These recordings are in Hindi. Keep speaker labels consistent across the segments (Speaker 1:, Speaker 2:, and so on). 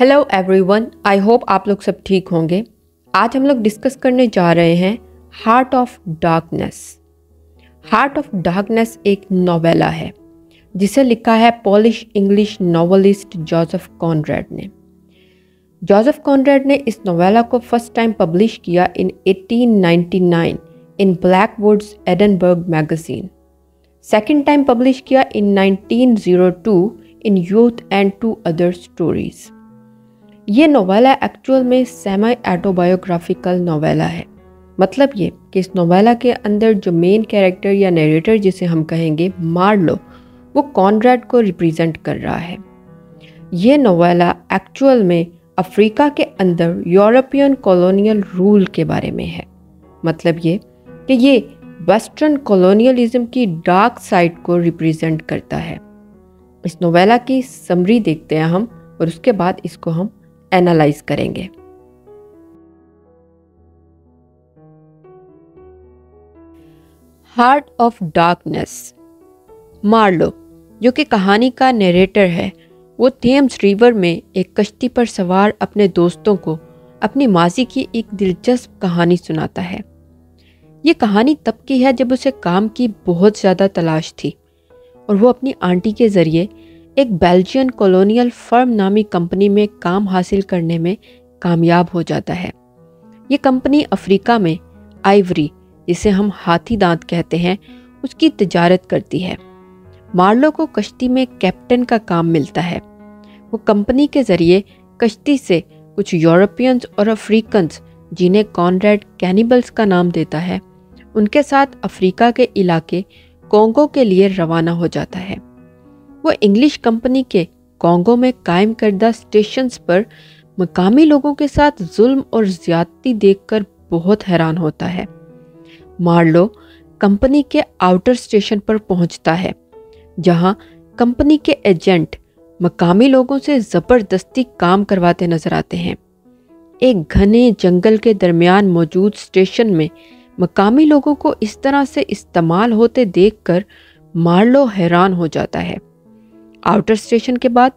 Speaker 1: हेलो एवरीवन आई होप आप लोग सब ठीक होंगे। आज हम लोग डिस्कस करने जा रहे हैं Heart of Darkness Heart of Darkness एक नोवेला है, जिसे लिखा है Polish English novelist Joseph Conrad ने। जोसेफ कॉनरेड ने इस नोवेला को फ़र्स्ट टाइम पब्लिश किया in 1899 in Blackwood's Edinburgh magazine second time publish किया in 1902 in Youth and two other stories ये नोवेला एक्चुअल में सेमी एटोबायोग्राफिकल नोवेला है। मतलब ये कि इस नोवेला के अंदर जो मेन कैरेक्टर या नरेटर जिसे हम कहेंगे, मार्लो, वो कॉन्ड्रेड को रिप्रेजेंट कर रहा है। ये नोवेला एक्चुअल में अफ्रीका के अंदर यूरोपियन कॉलोनियल रूल के बारे में है। मतलब ये कि ये वेस्टर्न कॉलोनियलिज्म की डार्क साइड को रिप्रेजेंट करता है। इस नोवेला की समरी देखते हैं हम और उसके बाद इसको हम एनालाइज करेंगे। हार्ट ऑफ़ डार्कनेस मार्लो, जो कि कहानी का नरेटर है, वो थेम्स रिवर में एक कश्ती पर सवार अपने दोस्तों को, अपनी माजी की एक दिलचस्प कहानी सुनाता है। ये कहानी तब की है जब उसे काम की बहुत ज़्यादा तलाश थी, और वो अपनी आंटी के ज़रिए एक बेल्जियन कॉलोनियल फर्म नामी कंपनी में काम हासिल करने में कामयाब हो जाता है। ये कंपनी अफ्रीका में आइवरी, जिसे हम हाथी दांत कहते हैं, उसकी तजारत करती है। मार्लो को कश्ती में कैप्टन का काम मिलता है। वो कंपनी के ज़रिए कश्ती से कुछ यूरोपियंस और अफ्रीकन्स, जिन्हें कॉनरेड कैनिबल्स का नाम देता है, उनके साथ अफ्रीका के इलाके कोंगो के लिए रवाना हो जाता है। वो इंग्लिश कंपनी के कोंगो में कायम करदा स्टेशंस पर मकामी लोगों के साथ जुल्म और ज्यादती देखकर बहुत हैरान होता है। मार्लो कंपनी के आउटर स्टेशन पर पहुँचता है, जहाँ कंपनी के एजेंट मकामी लोगों से ज़बरदस्ती काम करवाते नज़र आते हैं। एक घने जंगल के दरमियान मौजूद स्टेशन में मकामी लोगों को इस तरह से इस्तेमाल होते देखकर मार्लो हैरान हो जाता है। आउटर स्टेशन के बाद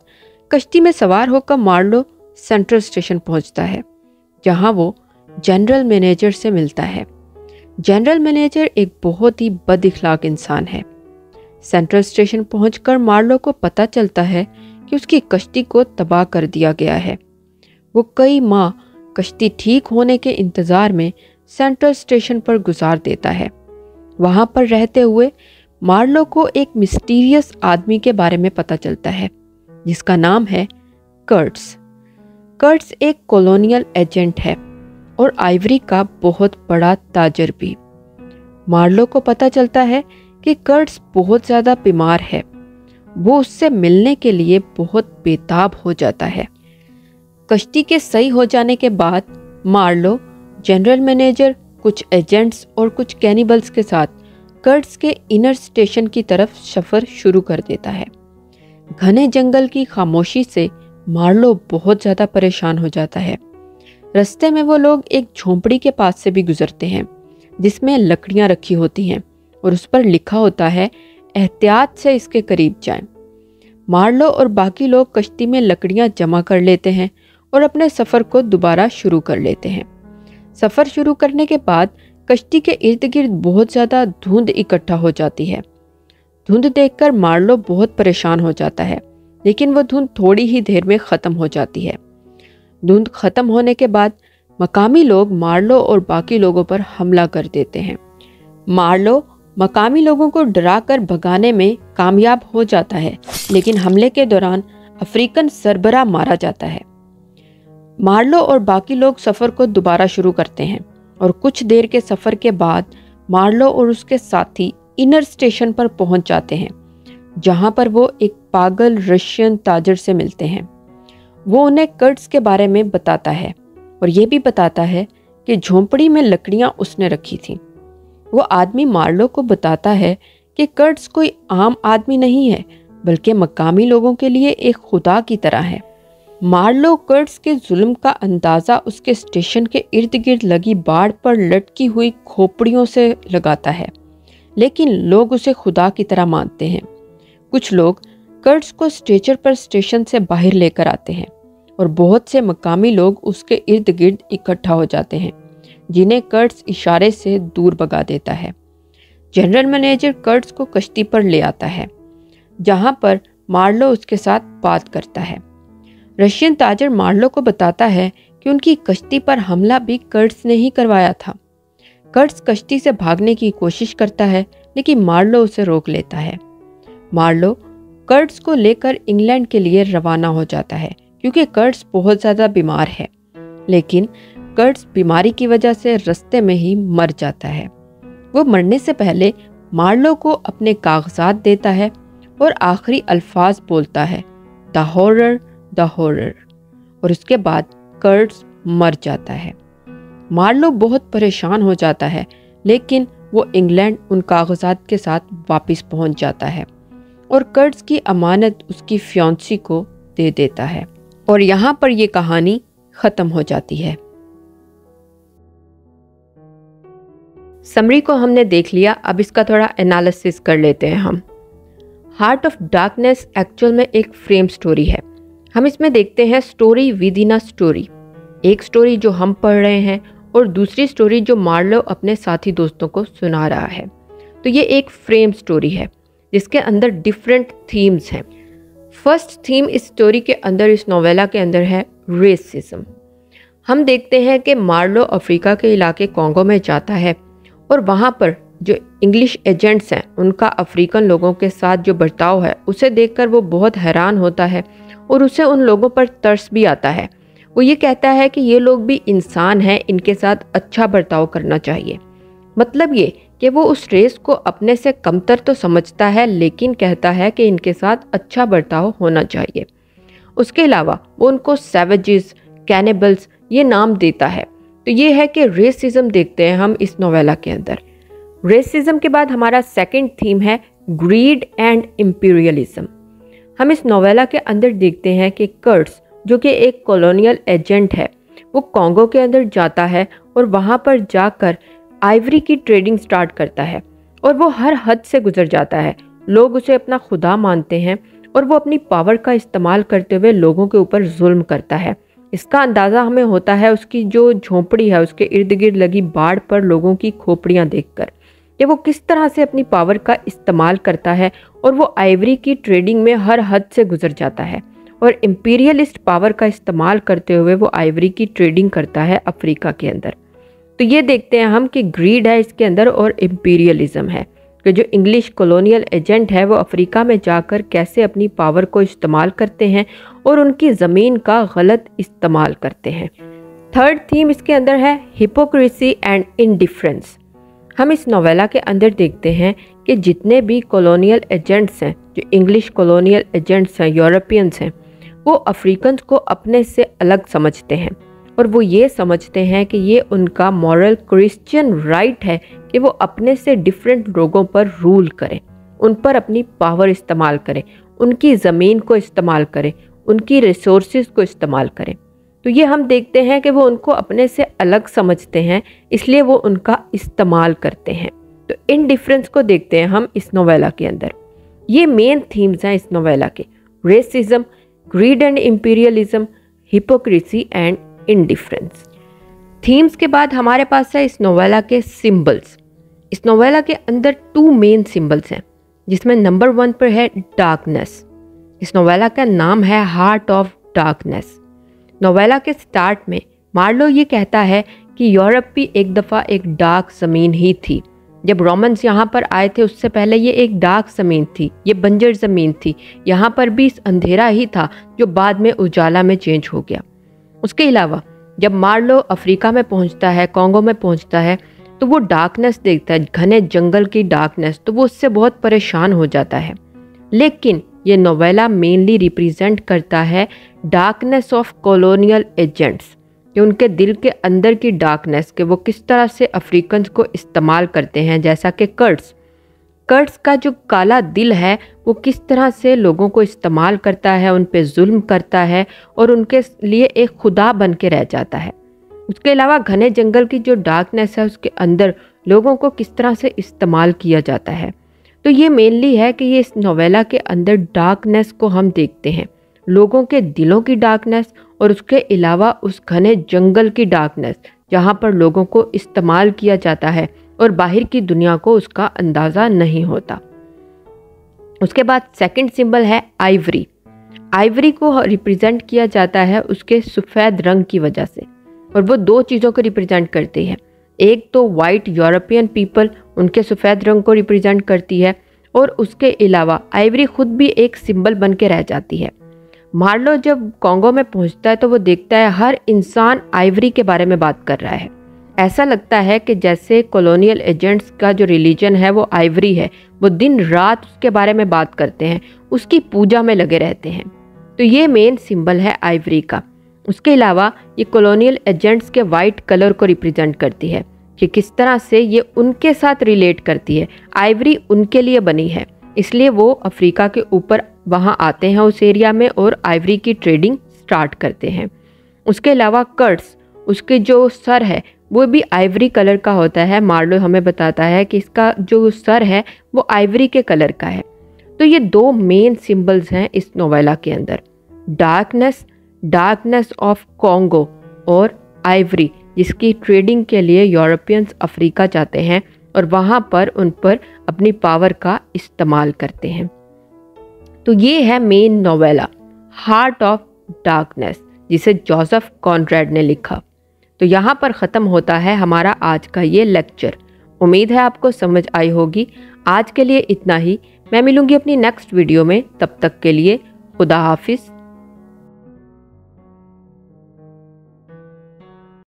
Speaker 1: कश्ती में सवार होकर मार्लो सेंट्रल स्टेशन पहुँचता है, जहाँ वो जनरल मैनेजर से मिलता है। जनरल मैनेजर एक बहुत ही बद इखलाक इंसान है। सेंट्रल स्टेशन पहुंचकर मार्लो को पता चलता है कि उसकी कश्ती को तबाह कर दिया गया है। वो कई माह कश्ती ठीक होने के इंतज़ार में सेंट्रल स्टेशन पर गुजार देता है। वहाँ पर रहते हुए मार्लो को एक मिस्टीरियस आदमी के बारे में पता चलता है, जिसका नाम है कर्ट्स। कर्ट्स एक कॉलोनियल एजेंट है और आइवरी का बहुत बड़ा ताजर भी। मार्लो को पता चलता है कि कर्ट्स बहुत ज़्यादा बीमार है। वो उससे मिलने के लिए बहुत बेताब हो जाता है। कश्ती के सही हो जाने के बाद मार्लो, जनरल मैनेजर, कुछ एजेंट्स और कुछ कैनिबल्स के साथ कर्ट्स के इनर स्टेशन की तरफ़ सफ़र शुरू कर देता है। घने जंगल की खामोशी से मार्लो बहुत ज़्यादा परेशान हो जाता है। रस्ते में वो लोग एक झोंपड़ी के पास से भी गुजरते हैं, जिसमें लकड़ियाँ रखी होती हैं और उस पर लिखा होता है, एहतियात से इसके करीब जाएँ। मार्लो और बाकी लोग कश्ती में लकड़ियाँ जमा कर लेते हैं और अपने सफ़र को दोबारा शुरू कर लेते हैं। सफ़र शुरू करने के बाद कश्ती के इर्द गिर्द बहुत ज़्यादा धुंध इकट्ठा हो जाती है। धुंध देखकर मार्लो बहुत परेशान हो जाता है, लेकिन वो धुंध थोड़ी ही देर में ख़त्म हो जाती है। धुंध ख़त्म होने के बाद मकामी लोग मार्लो और बाकी लोगों पर हमला कर देते हैं। मार्लो मकामी लोगों को डराकर भगाने में कामयाब हो जाता है, लेकिन हमले के दौरान अफ्रीकन सरबरा मारा जाता है। मार्लो और बाकी लोग सफ़र को दोबारा शुरू करते हैं। और कुछ देर के सफ़र के बाद मार्लो और उसके साथी इनर स्टेशन पर पहुँच जाते हैं, जहाँ पर वो एक पागल रशियन ताजर से मिलते हैं। वो उन्हें कर्ट्स के बारे में बताता है और ये भी बताता है कि झोंपड़ी में लकड़ियाँ उसने रखी थी। वो आदमी मार्लो को बताता है कि कर्ट्स कोई आम आदमी नहीं है, बल्कि मकामी लोगों के लिए एक खुदा की तरह है। मार्लो कर्ट्स के जुल्म का अंदाज़ा उसके स्टेशन के इर्द गिर्द लगी बाढ़ पर लटकी हुई खोपड़ियों से लगाता है, लेकिन लोग उसे खुदा की तरह मानते हैं। कुछ लोग कर्ट्स को स्ट्रेचर पर स्टेशन से बाहर लेकर आते हैं और बहुत से मकामी लोग उसके इर्द गिर्द इकट्ठा हो जाते हैं, जिन्हें कर्ट्स इशारे से दूर भगा देता है। जनरल मैनेजर कर्ट्स को कश्ती पर ले आता है, जहाँ पर मार्लो उसके साथ बात करता है। रशियन ताजर मार्लो को बताता है कि उनकी कश्ती पर हमला भी कर्ट्स ने ही करवाया था। कर्ट्स कश्ती से भागने की कोशिश करता है, लेकिन मार्लो उसे रोक लेता है। मार्लो कर्ट्स को लेकर इंग्लैंड के लिए रवाना हो जाता है, क्योंकि कर्ट्स बहुत ज़्यादा बीमार है। लेकिन कर्ट्स बीमारी की वजह से रस्ते में ही मर जाता है। वो मरने से पहले मार्लो को अपने कागजात देता है और आखिरी अल्फाज बोलता है, द हॉरर द हॉरर, और उसके बाद कर्ट्स मर जाता है। मार्लो बहुत परेशान हो जाता है, लेकिन वो इंग्लैंड उन कागजात के साथ वापस पहुँच जाता है, और कर्ट्स की अमानत उसकी फ्योंसी को दे देता है, और यहाँ पर यह कहानी ख़त्म हो जाती है। समरी को हमने देख लिया, अब इसका थोड़ा एनालिसिस कर लेते हैं हम। हार्ट ऑफ़ डार्कनेस एक्चुअल में एक फ्रेम स्टोरी है। हम इसमें देखते हैं story with in a story एक स्टोरी जो हम पढ़ रहे हैं और दूसरी स्टोरी जो मार्लो अपने साथी दोस्तों को सुना रहा है। तो ये एक फ्रेम स्टोरी है, जिसके अंदर डिफरेंट थीम्स हैं। फ़र्स्ट थीम इस स्टोरी के अंदर, इस नोवेला के अंदर है रेसिज्म हम देखते हैं कि मार्लो अफ्रीका के इलाके कॉन्गो में जाता है और वहाँ पर जो इंग्लिश एजेंट्स हैं, उनका अफ्रीकन लोगों के साथ जो बर्ताव है, उसे देखकर वो बहुत हैरान होता है और उसे उन लोगों पर तरस भी आता है। वो ये कहता है कि ये लोग भी इंसान हैं, इनके साथ अच्छा बर्ताव करना चाहिए। मतलब ये कि वो उस रेस को अपने से कमतर तो समझता है, लेकिन कहता है कि इनके साथ अच्छा बर्ताव होना चाहिए। उसके अलावा वो उनको सेवेजेस कैनेबल्स ये नाम देता है। तो ये है कि रेसिज्म देखते हैं हम इस नोवेला के अंदर। रेसिज्म के बाद हमारा सेकंड थीम है ग्रीड एंड इम्पीरियलिज्म हम इस नोवेला के अंदर देखते हैं कि कर्ट्स जो कि एक कॉलोनियल एजेंट है, वो कॉन्गो के अंदर जाता है और वहाँ पर जाकर आइवरी की ट्रेडिंग स्टार्ट करता है और वो हर हद से गुजर जाता है। लोग उसे अपना खुदा मानते हैं और वो अपनी पावर का इस्तेमाल करते हुए लोगों के ऊपर जुल्म करता है। इसका अंदाज़ा हमें होता है उसकी जो झोंपड़ी है, उसके इर्द गिर्द लगी बाढ़ पर लोगों की खोपड़ियाँ देखकर। कि वो किस तरह से अपनी पावर का इस्तेमाल करता है और वो आइवरी की ट्रेडिंग में हर हद से गुजर जाता है। और इम्पीरियलिस्ट पावर का इस्तेमाल करते हुए वो आइवरी की ट्रेडिंग करता है अफ्रीका के अंदर। तो ये देखते हैं हम कि ग्रीड है इसके अंदर और इम्पीरियलिज्म है कि जो इंग्लिश कॉलोनियल एजेंट है वो अफ्रीका में जाकर कैसे अपनी पावर को इस्तेमाल करते हैं और उनकी ज़मीन का गलत इस्तेमाल करते हैं। थर्ड थीम इसके अंदर है हिपोक्रेसी एंड इनडिफरेंस हम इस नोवेला के अंदर देखते हैं कि जितने भी कॉलोनियल एजेंट्स हैं, जो इंग्लिश कॉलोनियल एजेंट्स हैं यूरोपियंस हैं, वो अफ्रीकन को अपने से अलग समझते हैं। और वो ये समझते हैं कि ये उनका मॉरल क्रिश्चियन राइट है कि वो अपने से डिफरेंट लोगों पर रूल करें, उन पर अपनी पावर इस्तेमाल करें, उनकी ज़मीन को इस्तेमाल करें, उनकी रिसोर्स को इस्तेमाल करें। तो ये हम देखते हैं कि वो उनको अपने से अलग समझते हैं, इसलिए वो उनका इस्तेमाल करते हैं। तो इन डिफरेंस को देखते हैं हम इस नोवेला के अंदर। ये मेन थीम्स हैं इस नोवेला के। Racism greed and imperialism hypocrisy and indifference themes के बाद हमारे पास है इस नोवेला के सिंबल्स इस नोवेला के अंदर टू मेन सिंबल्स हैं, जिसमें नंबर वन पर है डार्कनेस इस नोवेला का नाम है हार्ट ऑफ़ डार्कनेस नोवेला के स्टार्ट में मार्लो ये कहता है कि यूरोप भी एक दफ़ा एक डार्क ज़मीन ही थी। जब रोमन्स यहाँ पर आए थे, उससे पहले ये एक डार्क ज़मीन थी, ये बंजर ज़मीन थी। यहाँ पर भी अंधेरा ही था जो बाद में उजाला में चेंज हो गया। उसके अलावा, जब मार्लो अफ्रीका में पहुँचता है कॉन्गो में पहुँचता है तो वो डार्कनेस देखता है, घने जंगल की डार्कनेस तो वो उससे बहुत परेशान हो जाता है। लेकिन ये नोवेला मेनली रिप्रेजेंट करता है डार्कनेस ऑफ़ कॉलोनियल एजेंट्स कि उनके दिल के अंदर की डार्कनेस के वो किस तरह से अफ्रीकन को इस्तेमाल करते हैं, जैसा कि कर्ट्स कर्ट्स का जो काला दिल है, वो किस तरह से लोगों को इस्तेमाल करता है, उन पर जुल्म करता है और उनके लिए एक खुदा बन के रह जाता है। उसके अलावा घने जंगल की जो डार्कनेस है, उसके अंदर लोगों को किस तरह से इस्तेमाल किया जाता है। तो ये मेनली है कि ये इस नोवेला के अंदर डार्कनेस को हम देखते हैं। लोगों के दिलों की डार्कनेस और उसके अलावा उस घने जंगल की डार्कनेस जहाँ पर लोगों को इस्तेमाल किया जाता है और बाहर की दुनिया को उसका अंदाज़ा नहीं होता। उसके बाद सेकंड सिंबल है आइवरी आइवरी को रिप्रेजेंट किया जाता है उसके सफ़ेद रंग की वजह से और वो दो चीज़ों को रिप्रेजेंट करती है। एक तो वाइट यूरोपियन पीपल उनके सफ़ेद रंग को रिप्रेजेंट करती है और उसके अलावा आइवरी खुद भी एक सिंबल बन के रह जाती है। मार्लो जब कॉन्गो में पहुँचता है तो वो देखता है हर इंसान आइवरी के बारे में बात कर रहा है। ऐसा लगता है कि जैसे कॉलोनियल एजेंट्स का जो रिलीजन है वो आइवरी है, वो दिन रात उसके बारे में बात करते हैं, उसकी पूजा में लगे रहते हैं। तो ये मेन सिंबल है आइवरी का। उसके अलावा ये कॉलोनियल एजेंट्स के वाइट कलर को रिप्रेजेंट करती है कि किस तरह से ये उनके साथ रिलेट करती है। आइवरी उनके लिए बनी है, इसलिए वो अफ्रीका के ऊपर वहाँ आते हैं उस एरिया में और आइवरी की ट्रेडिंग स्टार्ट करते हैं। उसके अलावा कर्ट्स उसके जो सर है, वो भी आइवरी कलर का होता है। मार्लो हमें बताता है कि इसका जो सर है, वो आइवरी के कलर का है। तो ये दो मेन सिंबल्स हैं इस नोवेला के अंदर। डार्कनेस डार्कनेस ऑफ़ कॉन्गो और आइवरी जिसकी ट्रेडिंग के लिए यूरोपियंस अफ्रीका जाते हैं और वहाँ पर उन पर अपनी पावर का इस्तेमाल करते हैं। तो ये है main novella heart of darkness जिसे जोसेफ कॉन्ड्रेड ने लिखा। तो यहाँ पर ख़त्म होता है हमारा आज का ये लेक्चर उम्मीद है आपको समझ आई होगी। आज के लिए इतना ही। मैं मिलूँगी अपनी नेक्स्ट वीडियो में। तब तक के लिए खुदा हाफिज़।